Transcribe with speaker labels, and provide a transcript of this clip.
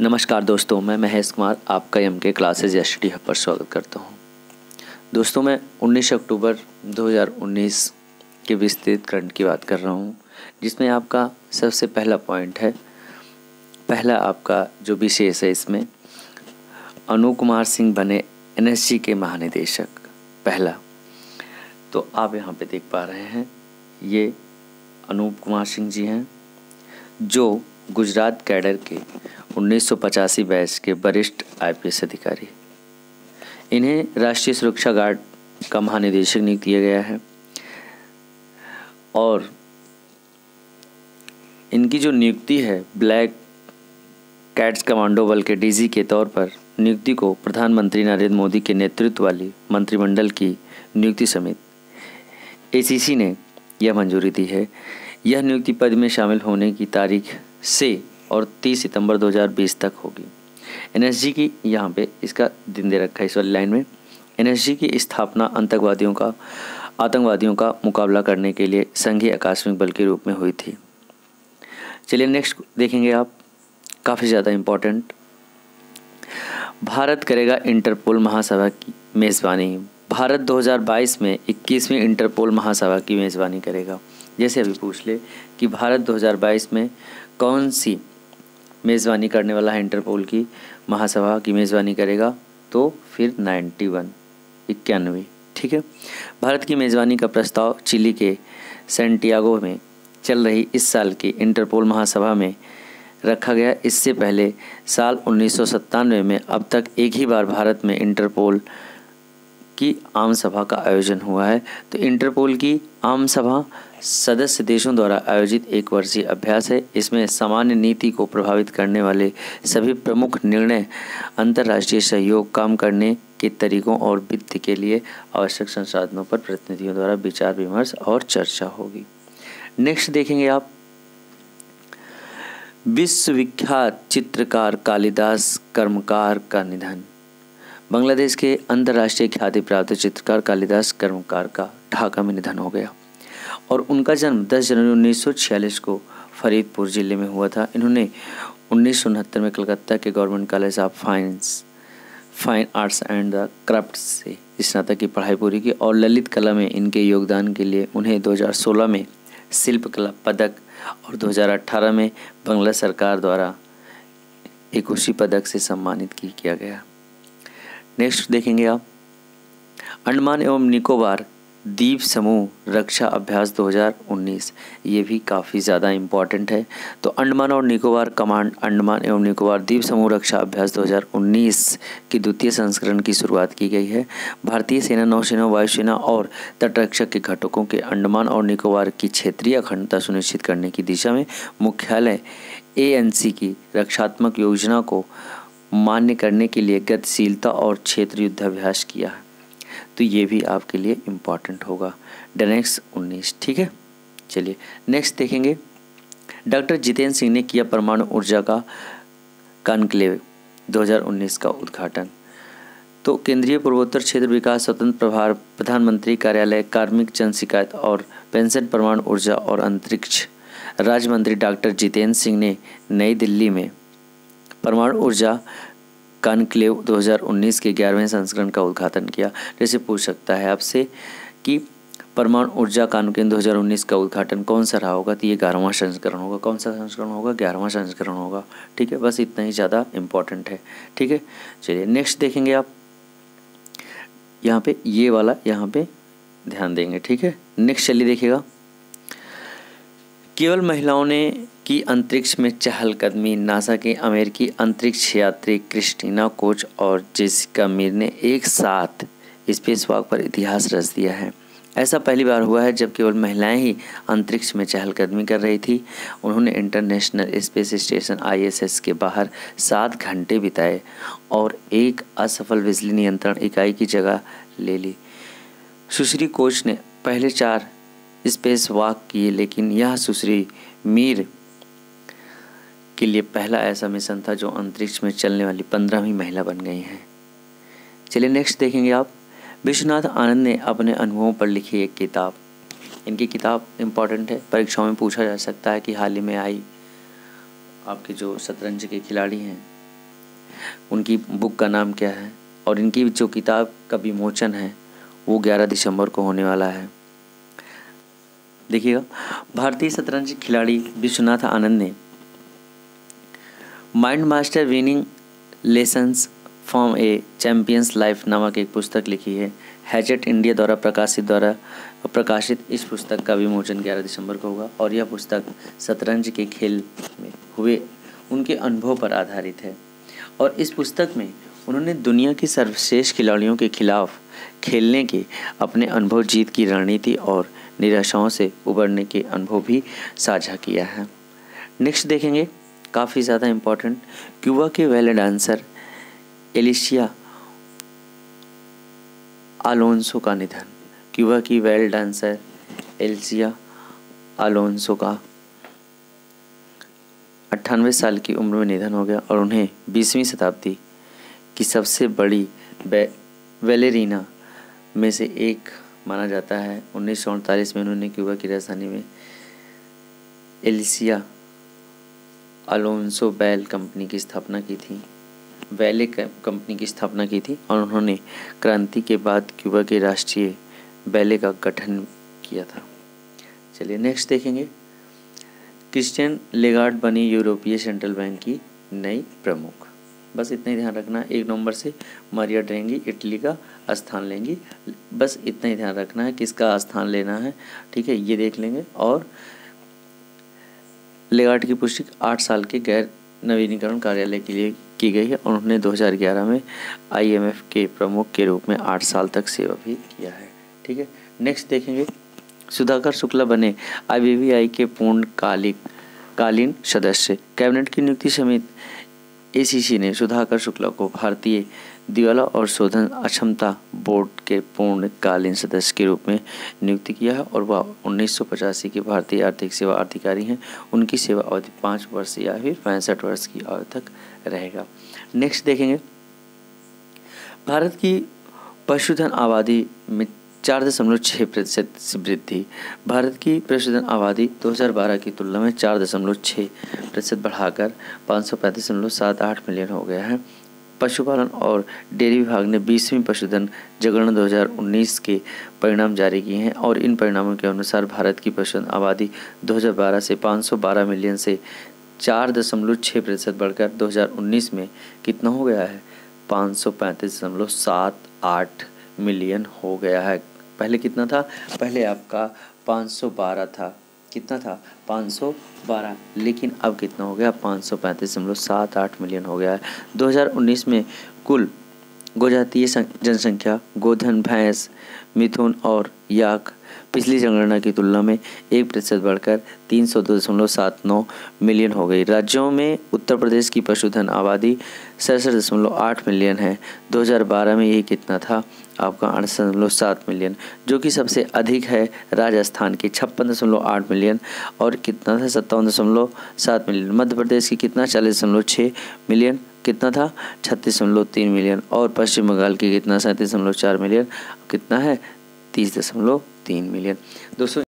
Speaker 1: नमस्कार दोस्तों, मैं महेश कुमार, आपका एम के क्लासेज एस टी हब पर स्वागत करता हूँ। दोस्तों, मैं 19 अक्टूबर 2019 के विस्तृत करंट की बात कर रहा हूँ, जिसमें आपका सबसे पहला पॉइंट है। पहला आपका जो विशेष है इसमें, अनु कुमार सिंह बने एन के महानिदेशक, पहला। तो आप यहाँ पे देख पा रहे हैं, ये अनूप कुमार सिंह जी हैं, जो गुजरात कैडर के उन्नीस बैच के वरिष्ठ आईपीएस अधिकारी। इन्हें राष्ट्रीय सुरक्षा गार्ड का महानिदेशक नियुक्त किया गया है। और इनकी जो नियुक्ति है, ब्लैक कैट्स कमांडो बल के डीजी के तौर पर नियुक्ति को प्रधानमंत्री नरेंद्र मोदी के नेतृत्व वाली मंत्रिमंडल की नियुक्ति समिति एसीसी ने यह मंजूरी दी है। यह नियुक्ति पद में शामिल होने की तारीख से और 30 सितंबर 2020 तक होगी। एनएसजी की यहाँ पे इसका दिन दे रखा है इस वाली लाइन में। एनएसजी की स्थापना आतंकवादियों का आतंकवादियों का मुकाबला करने के लिए संघीय आकस्मिक बल के रूप में हुई थी। चलिए नेक्स्ट देखेंगे आप। काफ़ी ज़्यादा इम्पोर्टेंट भारत करेगा इंटरपोल महासभा की मेज़बानी। भारत 2022 में 21वीं इंटरपोल महासभा की मेज़बानी करेगा। जैसे अभी पूछ ले कि भारत 2022 में कौन सी मेज़बानी करने वाला है इंटरपोल की महासभा की मेज़बानी करेगा तो फिर 91 वन, इक्यानवे, ठीक है? भारत की मेज़बानी का प्रस्ताव चिली के सेंटियागो में चल रही इस साल की इंटरपोल महासभा में रखा गया। इससे पहले साल उन्नीस सौ सत्तानवे में, अब तक एक ही बार भारत में इंटरपोल की आम सभा का आयोजन हुआ है। तो इंटरपोल की आम सभा सदस्य देशों द्वारा आयोजित एक वर्षीय अभ्यास है। इसमें सामान्य नीति को प्रभावित करने वाले सभी प्रमुख निर्णय अंतर्राष्ट्रीय सहयोग, काम करने के तरीकों और वित्त के लिए आवश्यक संसाधनों पर प्रतिनिधियों द्वारा विचार विमर्श और चर्चा होगी। नेक्स्ट देखेंगे आप। विश्वविख्यात चित्रकार कालिदास कर्मकार का निधन। बांग्लादेश के अंतर्राष्ट्रीय ख्याति प्राप्त चित्रकार कालिदास कर्मकार का ढाका में निधन हो गया और उनका जन्म 10 जनवरी उन्नीस सौ छियालीस को फरीदपुर ज़िले में हुआ था। इन्होंने उन्नीस सौ उनहत्तर में कलकत्ता के government college of fines, fine arts and the craft से स्नातक की पढ़ाई पूरी की और ललित कला में इनके योगदान के लिए उन्हें 2016 में शिल्पकला पदक और 2018 में बांग्ला सरकार द्वारा एक उसी पदक से सम्मानित किया गया। नेक्स्ट देखेंगे आप। अंडमान एवं निकोबार द्वीप समूह रक्षा अभ्यास 2019 ये भी काफ़ी ज़्यादा इंपॉर्टेंट है। तो अंडमान और निकोबार कमांड, अंडमान एवं निकोबार द्वीप समूह रक्षा अभ्यास 2019 की द्वितीय संस्करण की शुरुआत की गई है। भारतीय सेना, नौसेना, वायुसेना और तटरक्षक के घटकों के अंडमान और निकोबार की क्षेत्रीय अखंडता सुनिश्चित करने की दिशा में मुख्यालय एएनसी की रक्षात्मक योजना को मान्य करने के लिए गतिशीलता और क्षेत्र युद्धाभ्यास किया है। तो ये भी आपके लिए इंपॉर्टेंट होगा। डेनेक्स उन्नीस, ठीक है? चलिए नेक्स्ट देखेंगे। डॉक्टर जितेंद्र सिंह ने किया परमाणु ऊर्जा का कॉन्क्लेव 2019 का उद्घाटन। तो केंद्रीय पूर्वोत्तर क्षेत्र विकास, स्वतंत्र प्रभार, प्रधानमंत्री कार्यालय, कार्मिक जन शिकायत और पेंशन, परमाणु ऊर्जा और अंतरिक्ष राज्य मंत्री डॉक्टर जितेंद्र सिंह ने नई दिल्ली में परमाणु ऊर्जा कॉन्क्लेव 2019 के ग्यारहवें संस्करण का उद्घाटन किया, जैसे पूछ सकता है आपसे कि परमाणु ऊर्जा कानून 2019 का उद्घाटन कौन सा रहा होगा? तो ये ग्यारहवा संस्करण होगा। कौन सा संस्करण होगा? ग्यारहवा संस्करण होगा। ठीक है, बस इतना ही ज़्यादा इम्पोर्टेंट है। ठीक है, चलिए नेक्स्ट देखेंगे आप। यहाँ पे ये वाला, यहाँ पे ध्यान देंगे। ठीक है नेक्स्ट चलिए देखिएगा। केवल महिलाओं ने की अंतरिक्ष में चहलकदमी, नासा के अमेरिकी अंतरिक्ष यात्री क्रिस्टीना कोच और जेसिका मीर ने एक साथ स्पेस वॉक पर इतिहास रच दिया है। ऐसा पहली बार हुआ है जब केवल महिलाएँ ही अंतरिक्ष में चहलकदमी कर रही थी। उन्होंने इंटरनेशनल स्पेस स्टेशन आईएसएस के बाहर सात घंटे बिताए और एक असफल बिजली नियंत्रण इकाई की जगह ले ली। सुश्री कोच ने पहले चार स्पेस वॉक किए, लेकिन यह सुश्री मीर के लिए पहला ऐसा मिशन था जो अंतरिक्ष में चलने वाली पंद्रहवीं महिला बन गई हैं। चलिए नेक्स्ट देखेंगे आप। विश्वनाथ आनंद ने अपने अनुभवों पर लिखी एक किताब। इनकी किताब इंपॉर्टेंट है। परीक्षाओं में पूछा जा सकता है कि हाल ही में आई आपके जो शतरंज के खिलाड़ी हैं, उनकी बुक का नाम क्या है? और इनकी जो किताब का विमोचन है, वो 11 दिसंबर को होने वाला है। देखिएगा, भारतीय शतरंज खिलाड़ी विश्वनाथ आनंद ने mind master winning lessons from a champion's life नामक एक पुस्तक लिखी है। हैजेट इंडिया द्वारा प्रकाशित द्वारा प्रकाशित इस पुस्तक का विमोचन 11 दिसंबर को होगा और यह पुस्तक शतरंज के खेल में हुए, उनके अनुभव पर आधारित है। और इस पुस्तक में उन्होंने दुनिया के सर्वश्रेष्ठ खिलाड़ियों के खिलाफ खेलने के अपने अनुभव, जीत की रणनीति और निराशाओं से उबरने के अनुभव भी साझा किया है। नेक्स्ट देखेंगे। काफ़ी ज़्यादा इम्पोर्टेंट क्यूबा के वेल डांसर एलिशिया अलोंसो का निधन। क्यूबा की वेल डांसर एल्सिया अलोंसो का अट्ठानवे साल की उम्र में निधन हो गया और उन्हें बीसवीं शताब्दी की सबसे बड़ी वेलेरीना में से एक माना जाता है। उन्नीस में उन्होंने क्यूबा की राजधानी में एलिसिया अलोंसो बैल कंपनी की स्थापना की थी। वैले कंपनी की स्थापना की थी और उन्होंने क्रांति के बाद क्यूबा के राष्ट्रीय बैले का गठन किया था। चलिए नेक्स्ट देखेंगे। क्रिश्चियन लेगार्ड बनी यूरोपीय सेंट्रल बैंक की नई प्रमुख। बस इतना ही ध्यान रखना, एक नंबर से मारिया ड्रेंगी इटली का स्थान लेंगी। बस इतना ही ध्यान रखना है किसका स्थान लेना है, ठीक है, ये देख लेंगे। और लेगार्ड की पुष्टि आठ साल के गैर नवीनीकरण कार्यालय के लिए की गई है और उन्होंने 2011 में आईएमएफ के प्रमुख के रूप में आठ साल तक सेवा भी किया है। ठीक है? नेक्स्ट देखेंगे। सुधाकर शुक्ला बने आई के पूर्णकालिक, कालीन सदस्य। कैबिनेट की नियुक्ति समिति एसीसी ने सुधाकर शुक्ला को भारतीय दिवाला और शोधन अक्षमता बोर्ड के पूर्णकालीन सदस्य के रूप में नियुक्ति किया है और वह उन्नीस सौ पचासी के भारतीय आर्थिक सेवा अधिकारी हैं। उनकी सेवा अवधि पाँच वर्ष या फिर पैंसठ वर्ष की अवधि तक रहेगा। नेक्स्ट देखेंगे। भारत की पशुधन आबादी में चार दशमलव छः प्रतिशत वृद्धि। भारत की पशुधन आबादी 2012 की तुलना में चार दशमलव छः प्रतिशत बढ़ाकर पाँच सौ पैंतीस दशमलव सात आठ मिलियन हो गया है। पशुपालन और डेयरी विभाग ने बीसवीं पशुधन जनगणना 2019 के परिणाम जारी किए हैं और इन परिणामों के अनुसार भारत की पशुधन आबादी 2012 से 512 मिलियन से चार दशमलव छः प्रतिशत बढ़कर 2019 में कितना हो गया है? पाँच सौ पैंतीस दशमलव सात आठ मिलियन हो गया है। पहले कितना था? पहले आपका 512 था। कितना था? 512 लेकिन अब कितना हो गया? पाँच सौ पैंतीस सात आठ मिलियन हो गया है। 2019 में कुल गोजातीय जनसंख्या, गोधन, भैंस, मिथुन और याक। पिछली जनगणना की तुलना में एक प्रतिशत बढ़कर तीन सौ दो दशमलव सात नौ मिलियन हो गई। राज्यों में उत्तर प्रदेश की पशुधन आबादी सड़सठ दशमलव आठ मिलियन है। 2012 में यही कितना था? आपका अड़सठ दशमलव सात मिलियन, जो कि सबसे अधिक है राजस्थान की छप्पन दशमलव आठ मिलियन। और कितना था? सत्तावन दशमलव सात मिलियन। मध्य प्रदेश की कितना? चालीस दशमलव छः मिलियन। कितना था? छत्तीस दशमलव तीन मिलियन। और पश्चिम बंगाल की कितना? सैंतीस दशमलव चार मिलियन। कितना है? तीस दशमलव तीन मिलियन दोस्तों